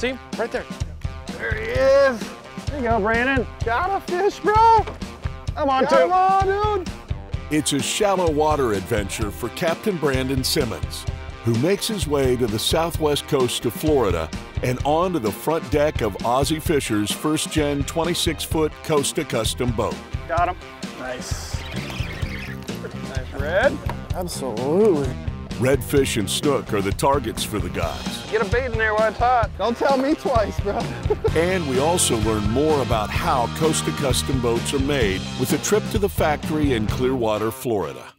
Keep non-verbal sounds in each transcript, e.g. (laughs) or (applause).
See? Right there. There he is. There you go, Brandon. Got a fish, bro. I'm on Come on, dude. It's a shallow water adventure for Captain Brandon Simmons, who makes his way to the southwest coast of Florida and onto the front deck of Ozzie Fischer's first gen 26 foot Costa Custom boat. Got him. Nice. Nice red. Absolutely. Redfish and snook are the targets for the guys. Get a bait in there while it's hot. Don't tell me twice, bro. (laughs) and we also learn more about how Costa Custom boats are made with a trip to the factory in Clearwater, Florida.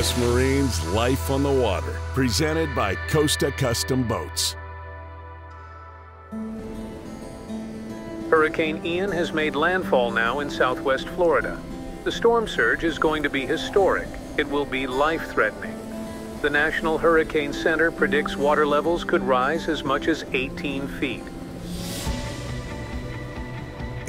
West Marine's Life on the Water, presented by Costa Custom Boats. Hurricane Ian has made landfall now in southwest Florida. The storm surge is going to be historic. It will be life-threatening. The National Hurricane Center predicts water levels could rise as much as 18 feet.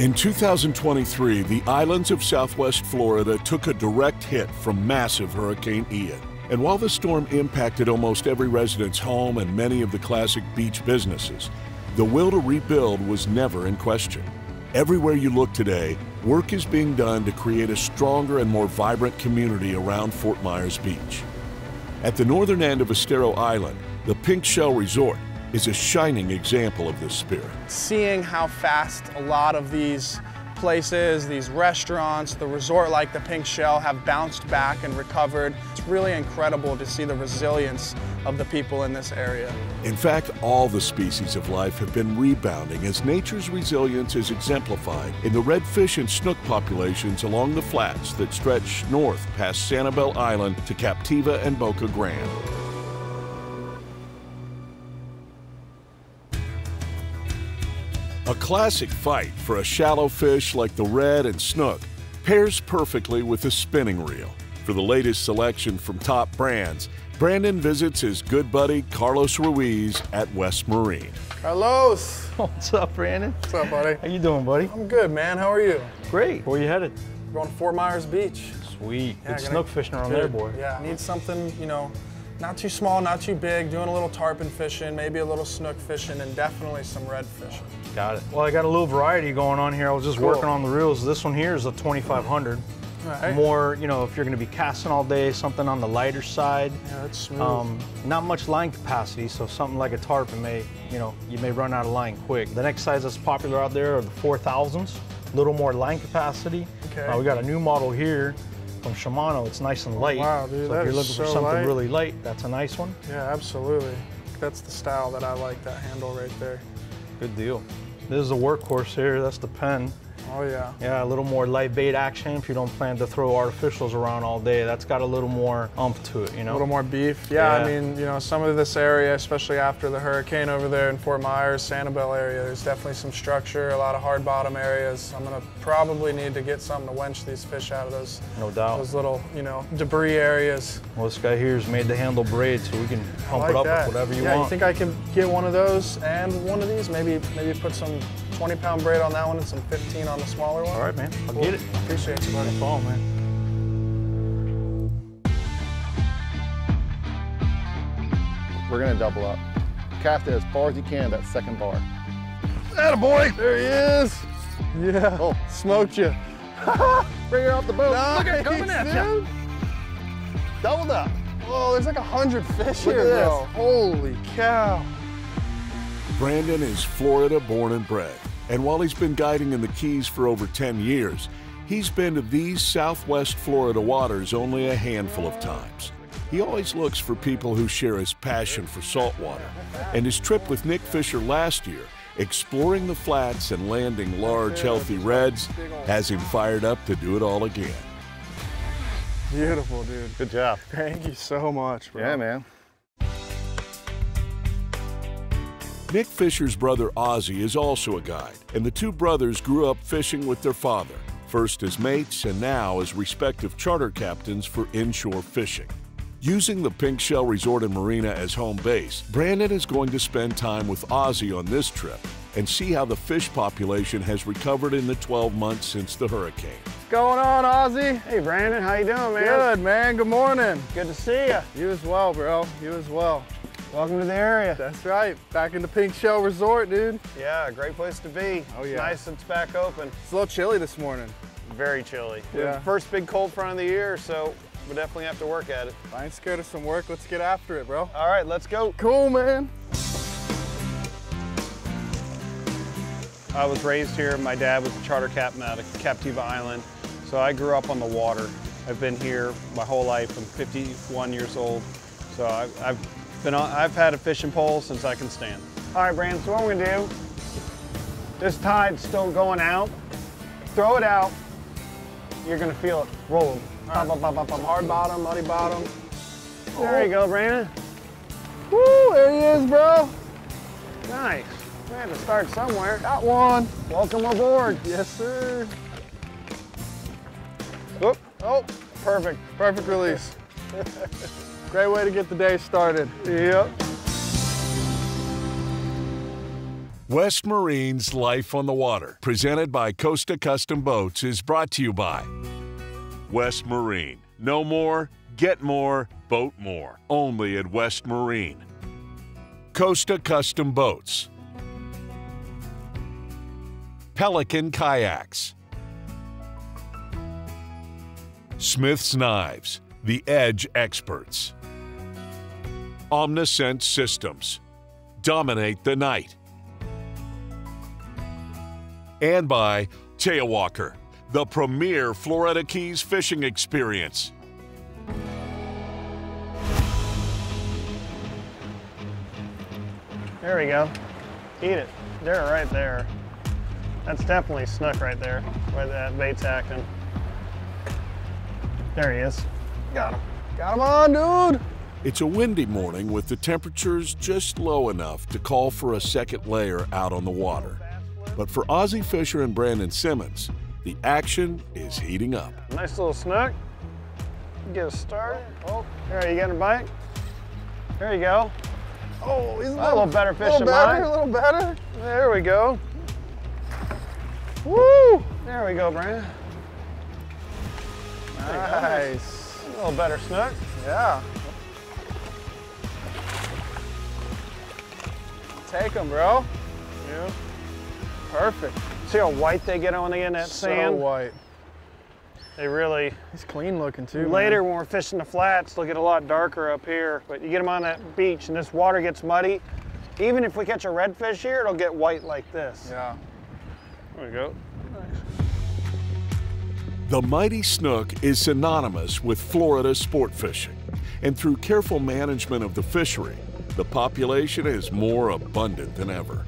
In 2023, the islands of southwest Florida took a direct hit from massive Hurricane Ian. And while the storm impacted almost every resident's home and many of the classic beach businesses, the will to rebuild was never in question. Everywhere you look today, work is being done to create a stronger and more vibrant community around Fort Myers Beach. At the northern end of Estero Island, the Pink Shell Resort is a shining example of this spirit. Seeing how fast a lot of these places, these restaurants, the resort like the Pink Shell have bounced back and recovered. It's really incredible to see the resilience of the people in this area. In fact, all the species of life have been rebounding as nature's resilience is exemplified in the redfish and snook populations along the flats that stretch north past Sanibel Island to Captiva and Boca Grande. Classic fight for a shallow fish like the red and snook pairs perfectly with a spinning reel. For the latest selection from top brands, Brandon visits his good buddy Carlos Ruiz at West Marine. Carlos! (laughs) What's up, Brandon? What's up, buddy? How you doing, buddy? I'm good, man. How are you? Great. Where you headed? We're going to Fort Myers Beach. Sweet. Yeah, good snook fishing around there, boy. Yeah, I need something, you know, not too small, not too big, doing a little tarpon fishing, maybe a little snook fishing, and definitely some red fishing. Got it. Well, I got a little variety going on here. I was just cool. working on the reels. This one here is a 2500. Right. More, you know, if you're going to be casting all day, something on the lighter side. Yeah, it's smooth. Um, not much line capacity, so something like a tarpon may, you know, you may run out of line quick. The next size that's popular out there are the 4000s. A little more line capacity. Okay. Uh, we got a new model here from Shimano. It's nice and light. Oh, wow, dude, so if you're looking so for something light. really light, that's a nice one. Yeah, absolutely. That's the style that I like, that handle right there. Good deal. This is a workhorse here. That's the Penn. Oh yeah. Yeah, a little more light bait action if you don't plan to throw artificials around all day. That's got a little more umph to it, you know? A little more beef. Yeah, yeah, I mean, you know, some of this area, especially after the hurricane over there in Fort Myers, Sanibel area, there's definitely some structure, a lot of hard bottom areas. I'm gonna probably need to get something to wench these fish out of those, no doubt. those little, you know, debris areas. Well, this guy here is made to handle braid, so we can pump like it up that. with whatever you yeah, want. Yeah, you think I can get one of those and one of these? Maybe, maybe put some 20 pound braid on that one and some 15 on the smaller one. All right, man. I'll cool. get it. Appreciate you, buddy. No problem, man. We're gonna double up. Cast it as far as you can, that second bar. That boy, there he is. Yeah. Oh, smoked you. (laughs) Bring her off the boat. Nice, Look at coming at you. Doubled up. Oh, there's like a hundred fish Look here, bro. Holy cow. Brandon is Florida born and bred. And while he's been guiding in the Keys for over 10 years, he's been to these southwest Florida waters only a handful of times. He always looks for people who share his passion for saltwater. And his trip with Nick Fischer last year, exploring the flats and landing large, healthy reds, has him fired up to do it all again. Beautiful, dude. Good job. Thank you so much, bro. Yeah, man. Nick Fischer's brother Ozzie is also a guide, and the two brothers grew up fishing with their father, first as mates and now as respective charter captains for inshore fishing. Using the Pink Shell Resort and Marina as home base, Brandon is going to spend time with Ozzie on this trip and see how the fish population has recovered in the 12 months since the hurricane. What's going on, Ozzie? Hey, Brandon, how you doing, man? Good, man. Good morning. Good to see you. You as well, bro. You as well. Welcome to the area. That's right. Back in the Pink Shell Resort, dude. Yeah, great place to be. Oh, yeah. Nice it's back open. It's a little chilly this morning. Very chilly. Yeah. First big cold front of the year, so we'll definitely have to work at it. I ain't scared of some work. Let's get after it, bro. All right, let's go. Cool, man. I was raised here. My dad was a charter captain out of Captiva Island, so I grew up on the water. I've been here my whole life. I'm 51 years old, so I've, I've been on, I've had a fishing pole since I can stand. All right, Brandon. So what we're gonna do? This tide's still going out. Throw it out. You're gonna feel it roll. Bop, bop, bop, bop. Hard bottom, muddy bottom. There you go, Brandon. Woo, there he is, bro. Nice. We had to start somewhere. Got one. Welcome aboard. Yes, sir. Whoop. Oh, Perfect. perfect release. (laughs) Great way to get the day started. Yep. West Marine's Life on the Water, presented by Costa Custom Boats, is brought to you by West Marine. No more, get more, boat more. Only at West Marine. Costa Custom Boats. Pelican Kayaks. Smith's Knives, the Edge Experts. Omniscient Systems. Dominate the night. And by Tailwalker, the premier Florida Keys fishing experience. There we go. Eat it. They're right there. That's definitely snook right there, where that bait's acting. There he is. Got him. Got him on, dude. It's a windy morning with the temperatures just low enough to call for a second layer out on the water. But for Ozzie Fischer and Brandon Simmons, the action is heating up. Nice little snook. Get a start. Oh, there you get a bite. There you go. Oh, he's a A little better fish little than better, mine. a little better. There we go. Woo! There we go, Brandon. Nice. A little better snook. Yeah. Take him, bro. Yeah. Perfect. See how white they get when they get in that So sand? white. They really, He's clean looking too. man. later when we're fishing the flats, they'll get a lot darker up here. But you get them on that beach and this water gets muddy. Even if we catch a redfish here, it'll get white like this. Yeah. There we go. The mighty snook is synonymous with Florida sport fishing, and through careful management of the fishery, the population is more abundant than ever.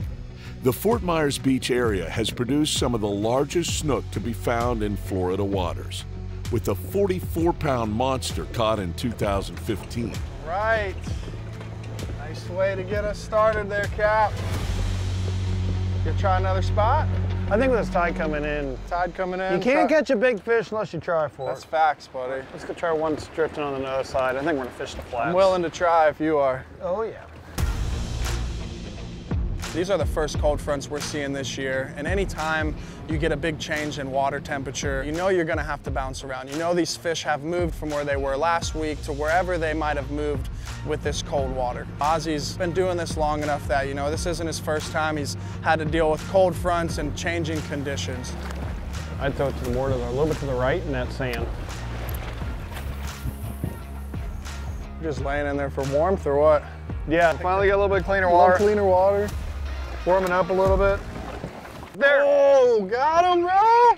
The Fort Myers Beach area has produced some of the largest snook to be found in Florida waters, with a 44 pound monster caught in 2015. Right. Nice way to get us started there, Cap. You try another spot? I think with this tide coming in, Tide coming in. you can't try- catch a big fish unless you try for That's it. That's facts, buddy. Let's go try one drifting on the other side. I think we're gonna fish the flats. I'm willing to try if you are. Oh yeah. These are the first cold fronts we're seeing this year, and anytime you get a big change in water temperature, you know you're gonna have to bounce around. You know these fish have moved from where they were last week to wherever they might have moved with this cold water. Ozzie's been doing this long enough that, you know, this isn't his first time. He's had to deal with cold fronts and changing conditions. I'd throw it to the border, a little bit to the right in that sand. Just laying in there for warmth or what? Yeah, finally get a little bit cleaner water. cleaner water. Warming up a little bit. There. Oh, got him, bro.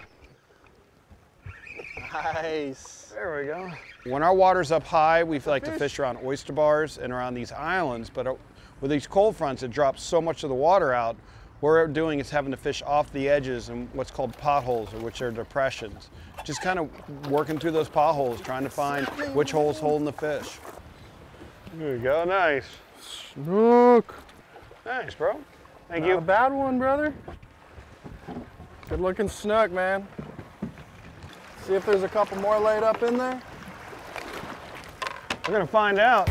Nice. There we go. When our water's up high, we like to fish around oyster bars and around these islands, but uh, with these cold fronts, it drops so much of the water out. What we're doing is having to fish off the edges and what's called potholes, which are depressions. Just kind of working through those potholes, trying to find which hole's holding the fish. There you go, nice. Look. Thanks, bro. Thank Not you. a bad one, brother. Good looking snook, man. See if there's a couple more laid up in there. We're gonna find out.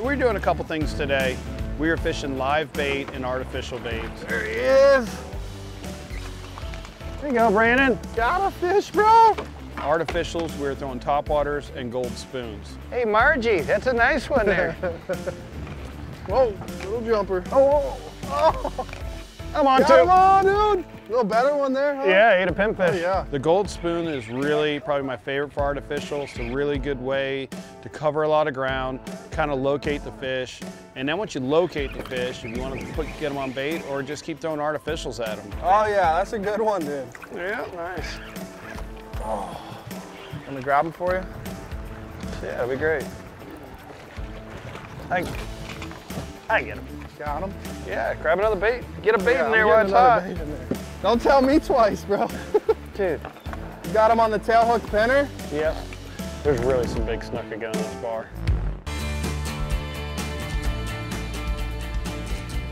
We're doing a couple things today. We are fishing live bait and artificial baits. There he is. There you go, Brandon. Got a fish, bro. Artificials, we're throwing top waters and gold spoons. Hey, Margie, that's a nice one there. (laughs) Whoa, little jumper. Oh, oh. oh. oh. I'm on to on, dude. A little better one there, huh? Yeah, I ate a pinfish. Oh, yeah. The gold spoon is really probably my favorite for artificial. It's a really good way to cover a lot of ground, kind of locate the fish. And then once you locate the fish, if you want to put, get them on bait or just keep throwing artificials at them. Oh yeah, that's a good one, dude. Yeah, nice. Oh. Let me grab him for you. Yeah, that'd be great. I, I get them. Got him. Yeah, grab another bait. Get a bait Yeah, in there I'm while it's hot. bait in there. Don't tell me twice, bro. (laughs) Dude. You got him on the tail hook pinner. Yep. There's really some big snook again in this bar.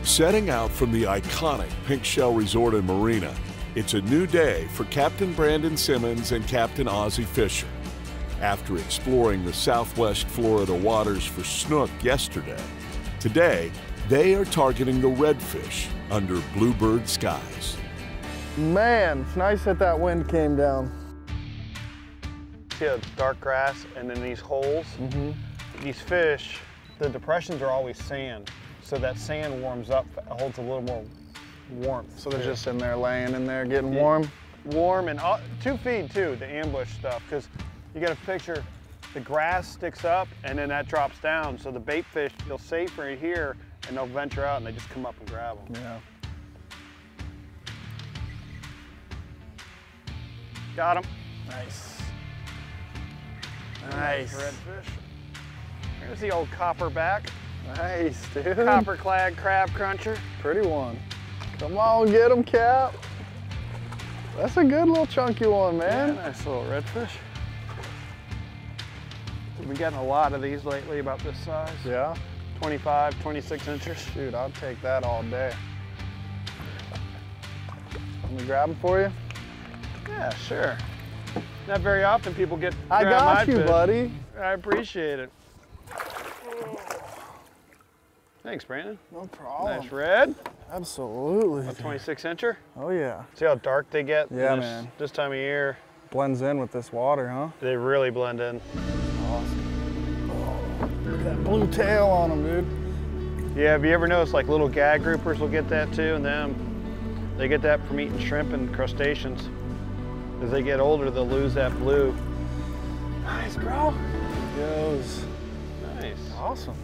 Setting out from the iconic Pink Shell Resort and Marina, it's a new day for Captain Brandon Simmons and Captain Ozzie Fischer. After exploring the southwest Florida waters for snook yesterday, today they are targeting the redfish under bluebird skies. Man, it's nice that that wind came down. See a dark grass and then these holes. Mm-hmm. These fish, the depressions are always sand. So that sand warms up, holds a little more warmth. So they're just in there laying in there getting warm. warm and uh, to feed too, the ambush stuff, because you got to picture the grass sticks up and then that drops down. So the bait fish feel safe right here and they'll venture out and they just come up and grab them. Yeah. Got them. Nice. Nice. Nice. Redfish. Here's the old copper back. Nice, dude. Copper clad crab cruncher. Pretty one. Come on, get him, Cap. That's a good little chunky one, Yeah, man. nice little redfish. We've been getting a lot of these lately about this size. Yeah. 25, 26 inches. Shoot, I'll take that all day. Let me grab them for you. Yeah, sure. Not very often people get I got my you, fish. buddy. I appreciate it. Thanks, Brandon. No problem. Nice red. Absolutely. A 26 incher. Oh yeah. See how dark they get? Yeah, this, man. This time of year, Blends in with this water, huh? they really blend in. Awesome. Oh, look at that blue tail on them, dude. Yeah, have you ever noticed like little gag groupers will get that too, and them they get that from eating shrimp and crustaceans. As they get older, they'll lose that blue. Nice, bro. Goes. Nice. Awesome.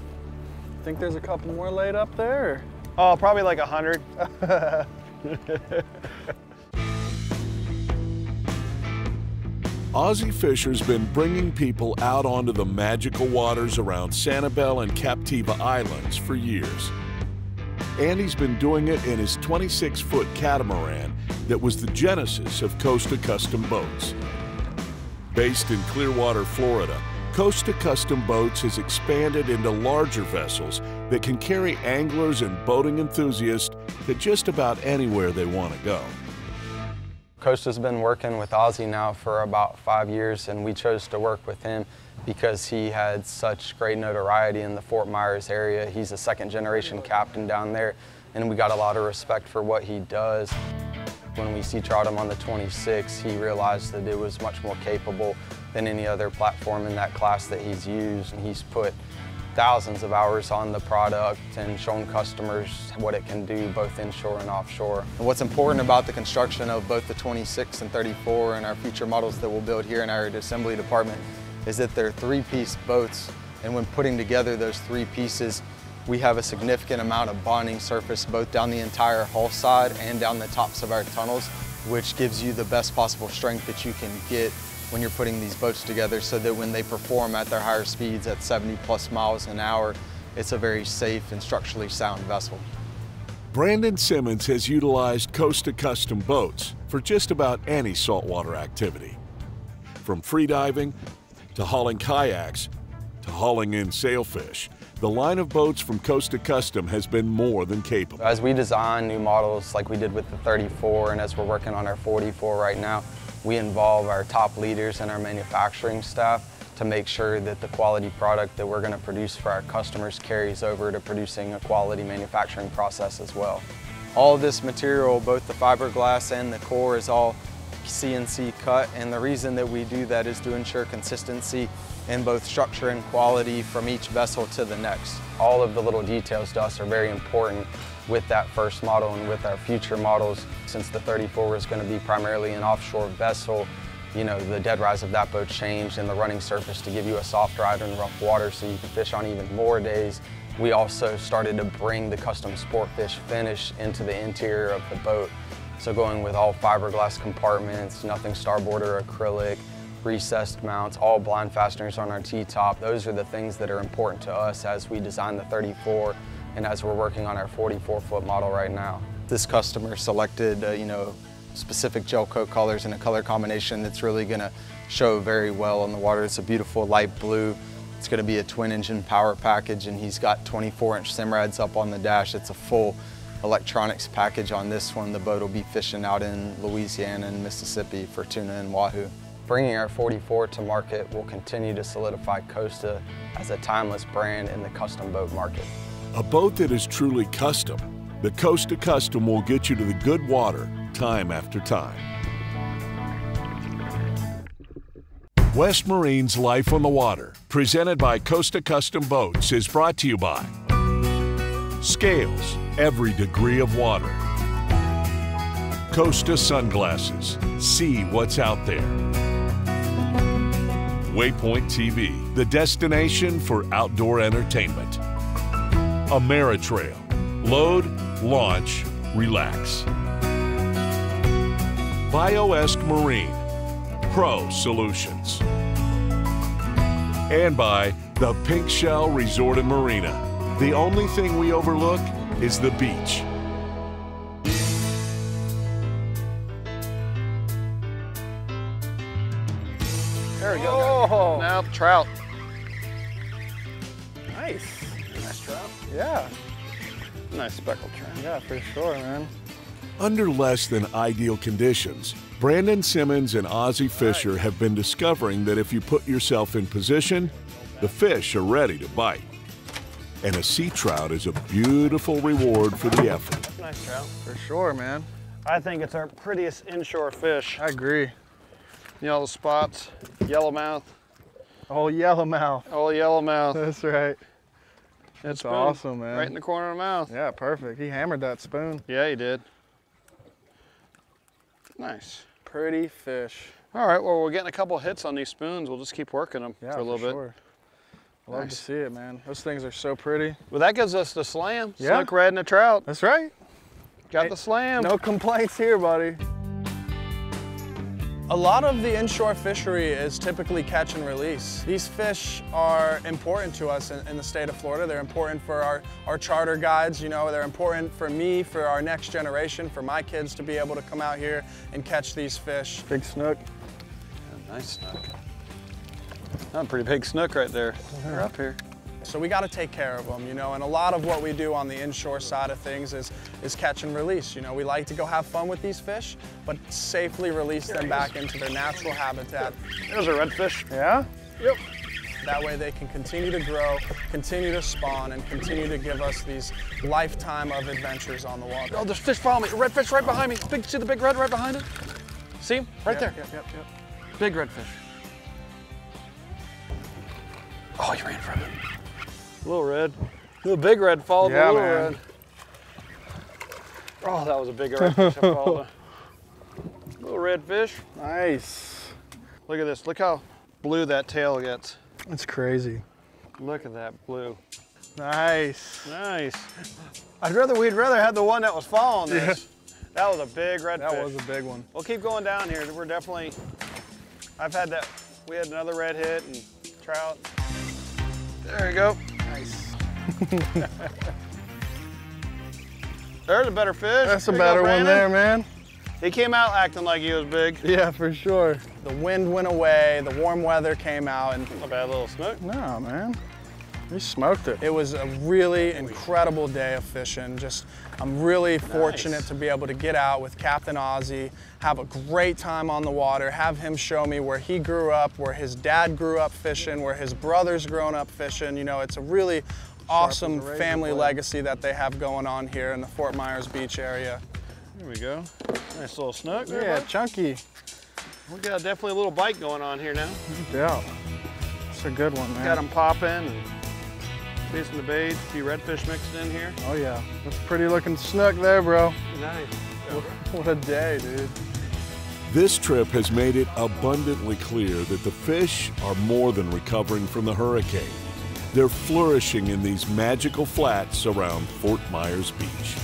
Think there's a couple more laid up there? Oh, probably like a hundred. (laughs) Ozzie Fischer's been bringing people out onto the magical waters around Sanibel and Captiva Islands for years. And he's been doing it in his 26 foot catamaran that was the genesis of Costa Custom Boats. Based in Clearwater, Florida, Costa Custom Boats has expanded into larger vessels that can carry anglers and boating enthusiasts to just about anywhere they want to go. Costa's been working with Ozzie now for about five years, and we chose to work with him because he had such great notoriety in the Fort Myers area. He's a second generation captain down there, and we got a lot of respect for what he does. When we sea trot him on the 26, he realized that it was much more capable than any other platform in that class that he's used. And he's put thousands of hours on the product and shown customers what it can do both inshore and offshore. And what's important about the construction of both the 26 and 34 and our future models that we'll build here in our assembly department is that they're three-piece boats and when putting together those three pieces we have a significant amount of bonding surface both down the entire hull side and down the tops of our tunnels which gives you the best possible strength that you can get when you're putting these boats together so that when they perform at their higher speeds at 70 plus miles an hour, it's a very safe and structurally sound vessel. Brandon Simmons has utilized Costa Custom boats for just about any saltwater activity. From freediving to hauling kayaks to hauling in sailfish, the line of boats from Costa Custom has been more than capable. As we design new models like we did with the 34 and as we're working on our 44 right now, we involve our top leaders and our manufacturing staff to make sure that the quality product that we're going to produce for our customers carries over to producing a quality manufacturing process as well. All of this material, both the fiberglass and the core, is all CNC cut, and the reason that we do that is to ensure consistency in both structure and quality from each vessel to the next. All of the little details to us are very important with that first model and with our future models. Since the 34 is going to be primarily an offshore vessel, you know, the dead rise of that boat changed and the running surface to give you a soft ride in rough water so you can fish on even more days. We also started to bring the custom sport fish finish into the interior of the boat. So going with all fiberglass compartments, nothing starboard or acrylic, recessed mounts, all blind fasteners on our T-top. Those are the things that are important to us as we design the 34 and as we're working on our 44 foot model right now. This customer selected, uh, you know, specific gel coat colors and a color combination that's really gonna show very well on the water. It's a beautiful light blue. It's gonna be a twin engine power package and he's got 24 inch Simrads up on the dash. It's a full electronics package on this one. The boat will be fishing out in Louisiana and Mississippi for tuna and wahoo. Bringing our 44 to market will continue to solidify Costa as a timeless brand in the custom boat market. A boat that is truly custom. The Costa Custom will get you to the good water time after time. West Marine's Life on the Water, presented by Costa Custom Boats, is brought to you by Scales, every degree of water. Costa Sunglasses, see what's out there. Waypoint TV, the destination for outdoor entertainment. Ameritrail, load, launch, relax. BioEsk Marine, Pro Solutions. And by the Pink Shell Resort and Marina. The only thing we overlook is the beach. There we go. Now trout. Yeah. Nice speckled trout. Yeah, for sure, man. Under less than ideal conditions, Brandon Simmons and Ozzie Fischer have been discovering that if you put yourself in position, the fish are ready to bite. And a sea trout is a beautiful reward for the effort. Nice trout. For sure, man. I think it's our prettiest inshore fish. I agree. You know the spots, yellowmouth, Oh, yellowmouth. oh yellowmouth. That's right. That's That's awesome, man. Right in the corner of the mouth. Yeah, perfect. He hammered that spoon. Yeah, he did. Nice. Pretty fish. All right, well, we're getting a couple hits on these spoons. We'll just keep working them Yeah, for a little bit. sure. I Love Nice. to see it, man. Those things are so pretty. Well, that gives us the slam. Yeah. Snook red and a trout. That's right. Got Hey, the slam. No complaints here, buddy. A lot of the inshore fishery is typically catch and release. These fish are important to us in, in the state of Florida. They're important for our, our charter guides, you know, they're important for me, for our next generation, for my kids to be able to come out here and catch these fish. Big snook. Nice snook. a pretty big snook right there. They're up here. So we got to take care of them, you know, and a lot of what we do on the inshore side of things is, is catch and release. You know, we like to go have fun with these fish, but safely release them back into their natural habitat. There's a redfish. Yeah? Yep. That way they can continue to grow, continue to spawn, and continue to give us these lifetime of adventures on the water. Oh, there's fish following me. Redfish right behind me. Big, see the big red right behind it? See him? Right Yep, there. Yep, yep, yep. Big redfish. Oh, you ran from it. Little red. Little big red followed Yeah, the little man. red. Oh, that was a big (laughs) redfish. I followed a little redfish. Nice. Look at this. Look how blue that tail gets. That's crazy. Look at that blue. Nice. Nice. I'd rather we'd rather have the one that was following this. That was a big redfish. That was a big one. We'll keep going down here. We're definitely. I've had that. We had another red hit and trout. There you go. Nice. (laughs) There's a better fish. That's a There you go, better one there, man. He came out acting like he was big. Yeah, for sure. The wind went away, the warm weather came out, and Not a bad little snook. no, man. We smoked it. It was a really incredible day of fishing. Just, I'm really fortunate to be able to get out with Captain Ozzie, have a great time on the water, have him show me where he grew up, where his dad grew up fishing, where his brother's grown up fishing. You know, it's a really awesome family legacy that they have going on here in the Fort Myers Beach area. Here we go. Nice little snook there, Yeah, bud. chunky. We got definitely a little bite going on here now. Yeah. It's a good one, man. Got them popping and facing the bait, a few redfish mixed in here. Oh yeah, that's pretty looking snook there, bro. Nice. What a day, dude. This trip has made it abundantly clear that the fish are more than recovering from the hurricane. They're flourishing in these magical flats around Fort Myers Beach.